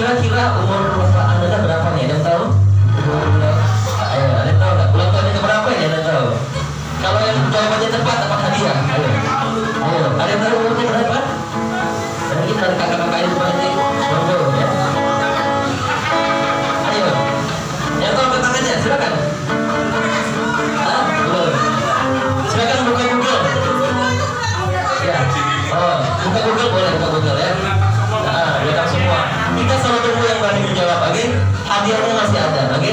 Kira-kira umur bapak anda berapa nih? Ada yang tahu? Yang tahu nggak? Tahu? Kalau yang jawabannya tepat dapat hadiah. Ayo, ayo. Ada yang tahu umurnya berapa? Mungkin dari kakak-kakak ini. Monggo ya. Kita sholat subuh yang berani dijawab, oke? Hadiahnya masih ada, oke?